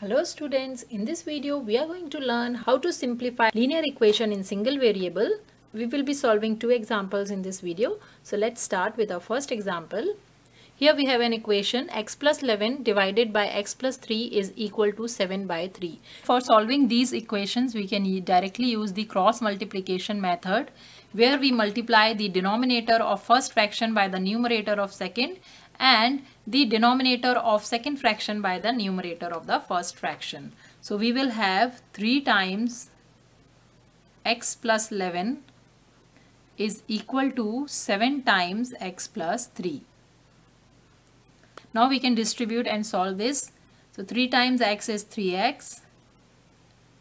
Hello students, in this video we are going to learn how to simplify linear equation in single variable. We will be solving two examples in this video. So let's start with our first example. Here we have an equation x plus 11 divided by x plus 3 is equal to 7 by 3. For solving these equations we can directly use the cross multiplication method where we multiply the denominator of first fraction by the numerator of second and the denominator of second fraction by the numerator of the first fraction. So we will have 3 times x plus 11 is equal to 7 times x plus 3. Now we can distribute and solve this. So 3 times x is 3x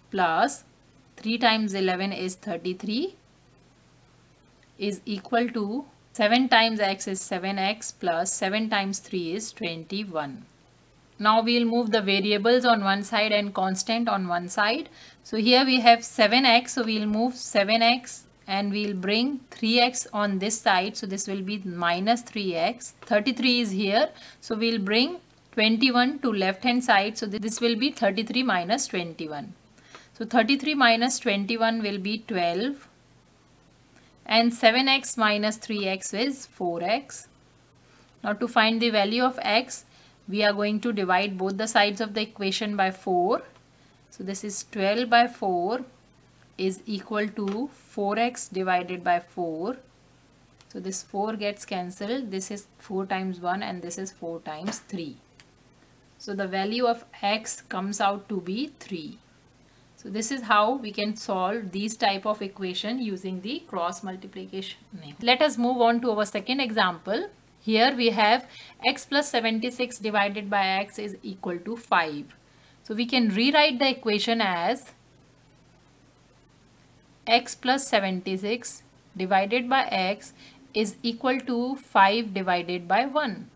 plus 3 times 11 is 33 is equal to 7 times x is 7x plus 7 times 3 is 21. Now we'll move the variables on one side and constant on one side. So here we have 7x so we'll move 7x and we'll bring 3x on this side. So this will be minus 3x. 33 is here. So we'll bring 21 to left hand side. So this will be 33 minus 21. So 33 minus 21 will be 12 and 7x minus 3x is 4x. Now to find the value of x, we are going to divide both the sides of the equation by 4. So this is 12 by 4 is equal to 4x divided by 4. So this 4 gets cancelled. This is 4 times 1 and this is 4 times 3. So the value of x comes out to be 3. So this is how we can solve these type of equation using the cross multiplication. Let us move on to our second example. Here we have x plus 76 divided by x is equal to 5. So we can rewrite the equation as x plus 76 divided by x is equal to 5 divided by 1.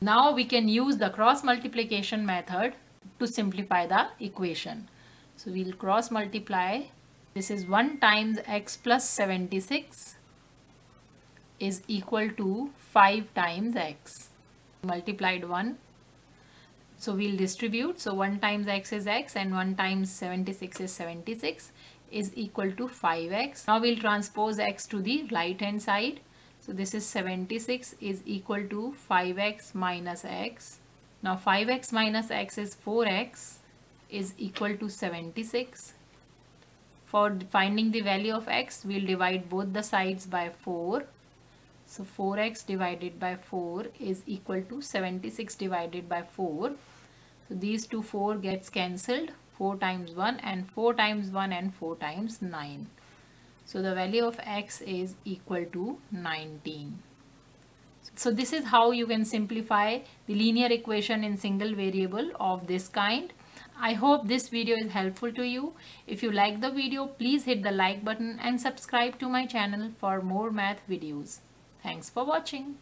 Now we can use the cross multiplication method to simplify the equation. So we'll cross multiply. This is 1 times x plus 76 is equal to 5 times x. Multiplied 1. So we'll distribute. So 1 times x is x and 1 times 76 is 76 is equal to 5x. Now we'll transpose x to the right hand side. So this is 76 is equal to 5x minus x. Now 5x minus x is 4x is equal to 76. For finding the value of x, we'll divide both the sides by 4. So 4x divided by 4 is equal to 76 divided by 4. So these two 4 gets cancelled. 4 times 1 and 4 times 1 and 4 times 9. So the value of x is equal to 19. So this is how you can simplify the linear equation in single variable of this kind. I hope this video is helpful to you. If you like the video, please hit the like button and subscribe to my channel for more math videos. Thanks for watching.